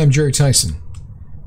I'm Jerry Tyson.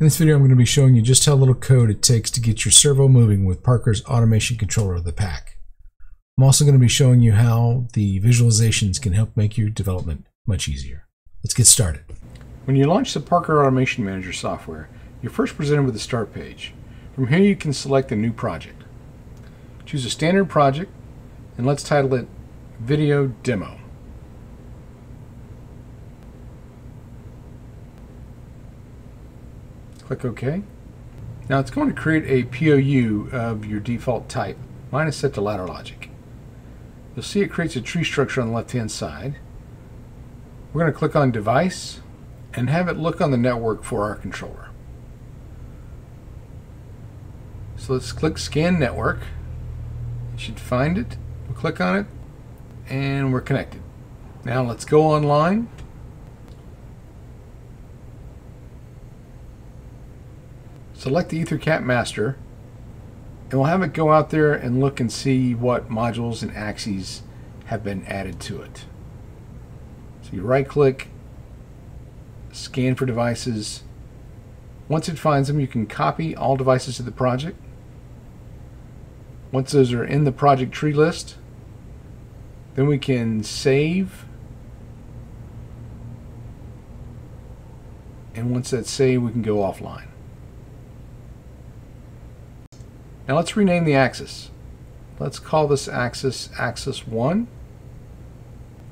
In this video I'm going to be showing you just how little code it takes to get your servo moving with Parker's automation controller of the PAC. I'm also going to be showing you how the visualizations can help make your development much easier. Let's get started. When you launch the Parker Automation Manager software, you're first presented with a start page. From here you can select a new project. Choose a standard project and let's title it Video Demo. Click OK. Now it's going to create a POU of your default type. Mine is set to ladder logic. You'll see it creates a tree structure on the left hand side. We're going to click on Device and have it look on the network for our controller. So let's click Scan Network. You should find it. We'll click on it and we're connected. Now let's go online select the EtherCAT master and we'll have it go out there and look and see what modules and axes have been added to it. So you right click, scan for devices. Once it finds them, you can copy all devices to the project. Once those are in the project tree list, then we can save. And once that's saved, we can go offline. Now let's rename the axis. Let's call this axis axis 1.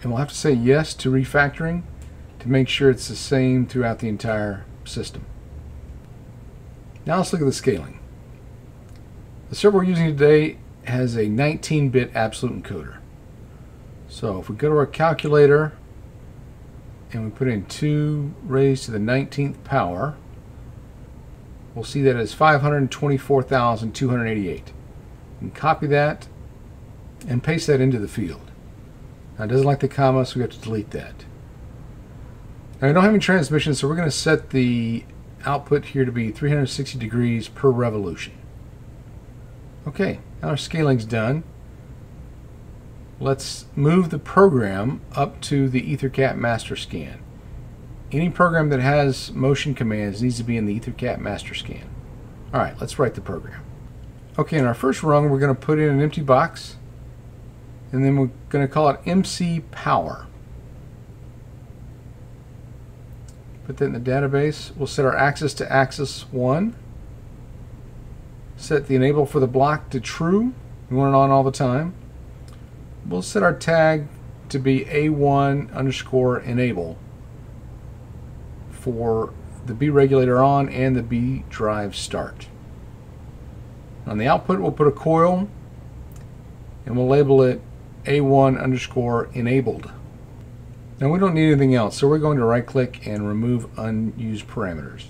And we'll have to say yes to refactoring to make sure it's the same throughout the entire system. Now let's look at the scaling. The servo we're using today has a 19-bit absolute encoder. So if we go to our calculator and we put in 2 raised to the 19th power, we'll see that it's 524,288. And copy that and paste that into the field. Now it doesn't like the comma, so we have to delete that. Now I don't have any transmission, so we're going to set the output here to be 360 degrees per revolution. Okay, now our scaling's done. Let's move the program up to the EtherCAT master scan. Any program that has motion commands needs to be in the EtherCAT master scan. Alright, let's write the program. Okay, in our first rung, we're going to put in an empty box, and then we're going to call it MC Power. Put that in the database. We'll set our axis to axis 1. Set the enable for the block to true. We want it on all the time. We'll set our tag to be A1 underscore enable for the B regulator on and the B drive start. On the output, we'll put a coil and we'll label it A1 underscore enabled. Now we don't need anything else, so we're going to right click and remove unused parameters.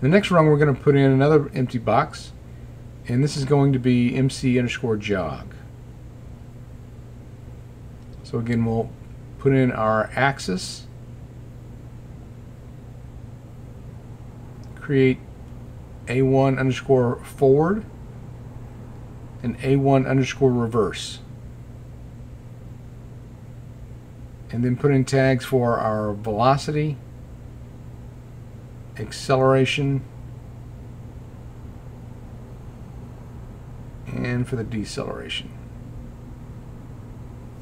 In the next rung, we're going to put in another empty box, and this is going to be MC underscore jog. So again, we'll put in our axis create A1 underscore forward and A1 underscore reverse. And then put in tags for our velocity, acceleration, and for the deceleration.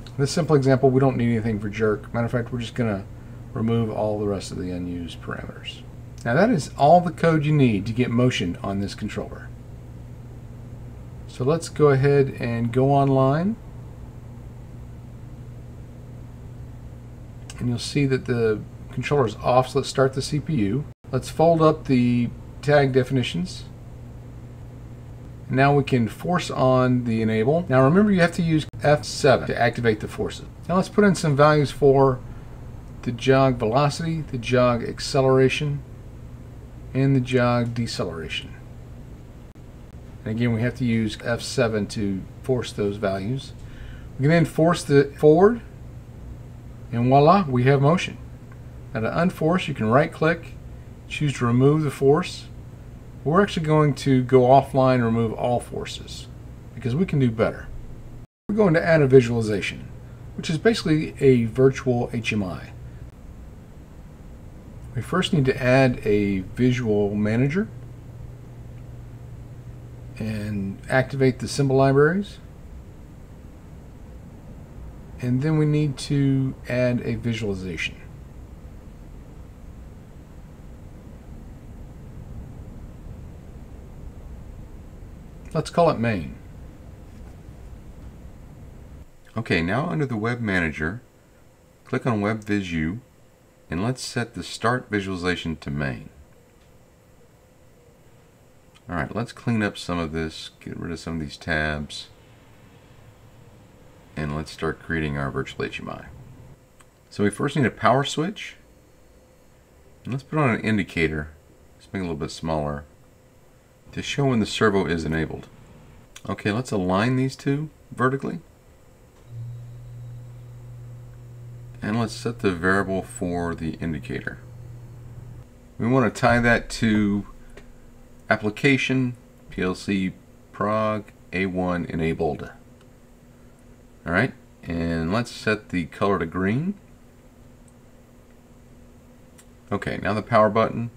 in this simple example, we don't need anything for jerk. Matter of fact, we're just going to remove all the rest of the unused parameters. Now that is all the code you need to get motion on this controller. So let's go ahead and go online. And you'll see that the controller is off, so let's start the CPU. Let's fold up the tag definitions. Now we can force on the enable. Now remember you have to use F7 to activate the forces. Now let's put in some values for the jog velocity, the jog acceleration, and the jog deceleration. And again, we have to use F7 to force those values. We can then force the forward, and voila, we have motion. Now to unforce, you can right click, choose to remove the force. We're actually going to go offline and remove all forces because we can do better. We're going to add a visualization, which is basically a virtual HMI. We first need to add a visual manager and activate the symbol libraries. And then we need to add a visualization. Let's call it main. Okay, now under the Web Manager, click on Web Visu and let's set the Start Visualization to main. Alright, let's clean up some of this, get rid of some of these tabs, and let's start creating our virtual HMI. So we first need a power switch, and let's put on an indicator, let's make it a little bit smaller, to show when the servo is enabled. Okay, let's align these two vertically. And let's set the variable for the indicator. We want to tie that to application PLC prog A1 enabled. Alright, and let's set the color to green. Okay, now the power button.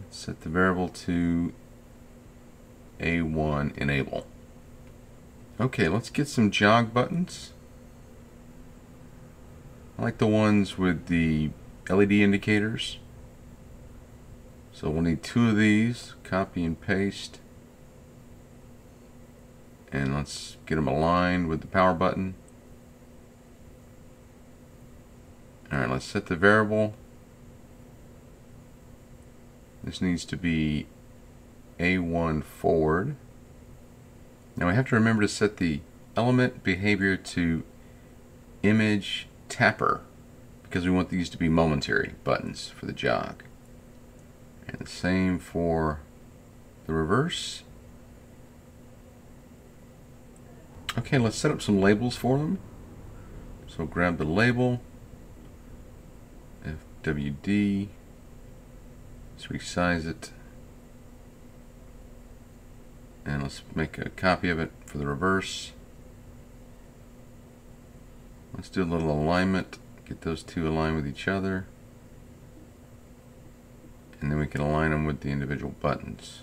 Let's set the variable to A1 enable. Okay, let's get some jog buttons. I like the ones with the LED indicators. So we'll need two of these, copy and paste. And let's get them aligned with the power button. Alright, let's set the variable. This needs to be A1 forward. Now we have to remember to set the element behavior to image tapper because we want these to be momentary buttons for the jog. And the same for the reverse. Okay, let's set up some labels for them. So grab the label, FWD, let's resize it, and let's make a copy of it for the reverse. Let's do a little alignment, get those two aligned with each other. And then we can align them with the individual buttons.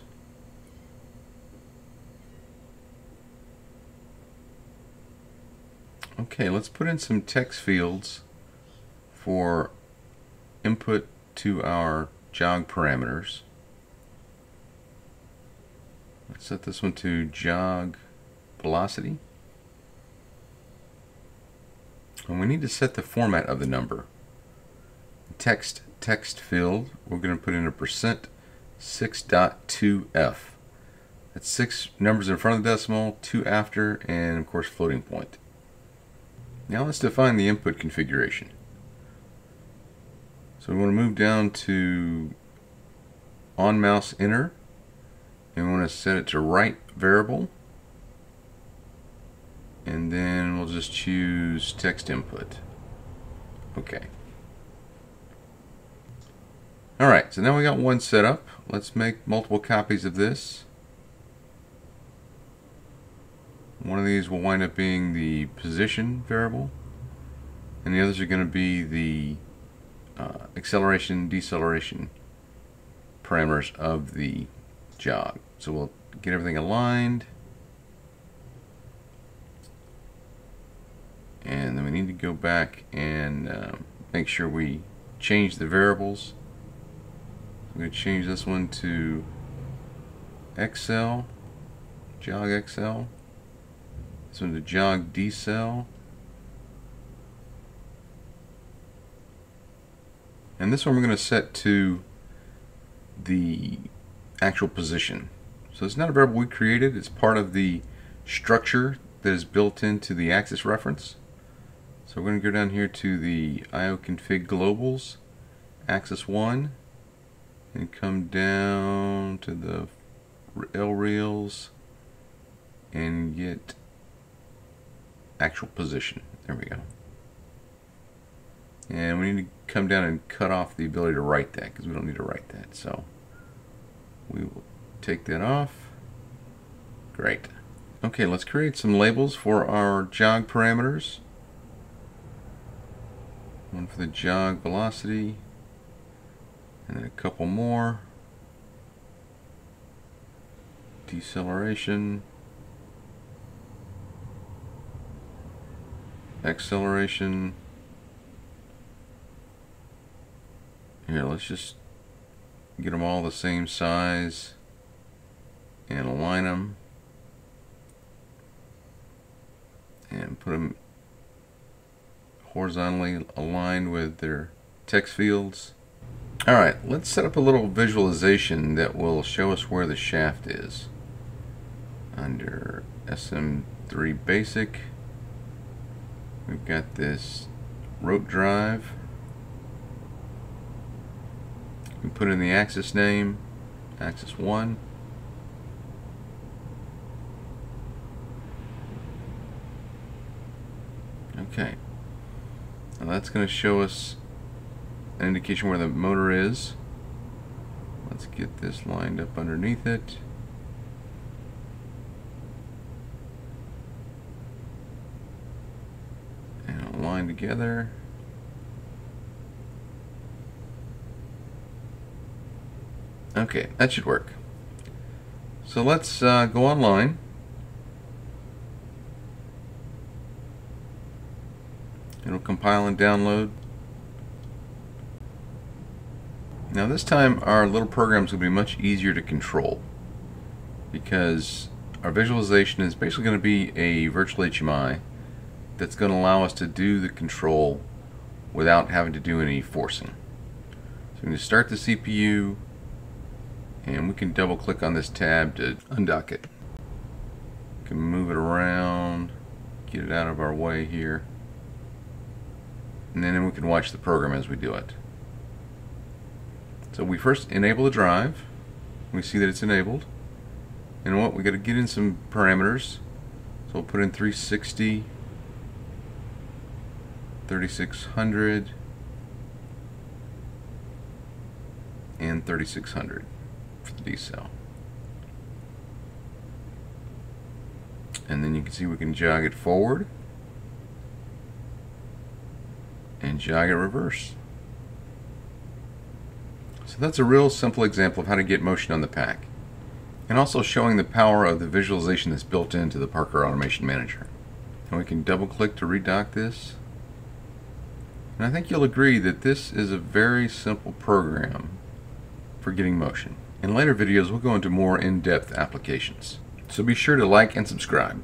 Okay, let's put in some text fields for input to our jog parameters. Let's set this one to jog velocity. And we need to set the format of the number. Text text field, we're going to put in a percent 6.2f. That's six numbers in front of the decimal, two after, and of course floating point. Now let's define the input configuration. So we want to move down to on mouse enter, and we want to set it to write variable and then we'll just choose text input. Okay. Alright, so now we got one set up. Let's make multiple copies of this. One of these will wind up being the position variable, and the others are going to be the uh, acceleration, deceleration parameters of the jog. So we'll get everything aligned. And then we need to go back and uh, make sure we change the variables. I'm going to change this one to XL jog XL this one to jog decel and this one we're going to set to the actual position. So it's not a variable we created it's part of the structure that is built into the axis reference so we're going to go down here to the IO config globals, axis 1, and come down to the LREALs and get actual position. There we go. And we need to come down and cut off the ability to write that because we don't need to write that. So we will take that off. Great. Okay, let's create some labels for our jog parameters. One for the jog velocity. And then a couple more. Deceleration. Acceleration. Here, let's just get them all the same size and align them and put them horizontally aligned with their text fields. Alright, let's set up a little visualization that will show us where the shaft is. Under SM3 Basic, we've got this rope drive. We put in the axis name, axis 1. Okay. Now that's going to show us an indication where the motor is. Let's get this lined up underneath it. And align together. Okay, that should work. So let's uh, go online. It'll compile and download. Now this time our little program is going to be much easier to control because our visualization is basically going to be a virtual HMI that's going to allow us to do the control without having to do any forcing. So we're going to start the CPU and we can double click on this tab to undock it. We can move it around, get it out of our way here and then we can watch the program as we do it. So we first enable the drive. We see that it's enabled. And what we got to get in some parameters. So we'll put in 360, 3600, and 3600 for the decel. And then you can see we can jog it forward and jog it reverse. So that's a real simple example of how to get motion on the PAC and also showing the power of the visualization that's built into the Parker Automation Manager. And we can double click to redock this. And I think you'll agree that this is a very simple program for getting motion. In later videos we'll go into more in-depth applications. So be sure to like and subscribe.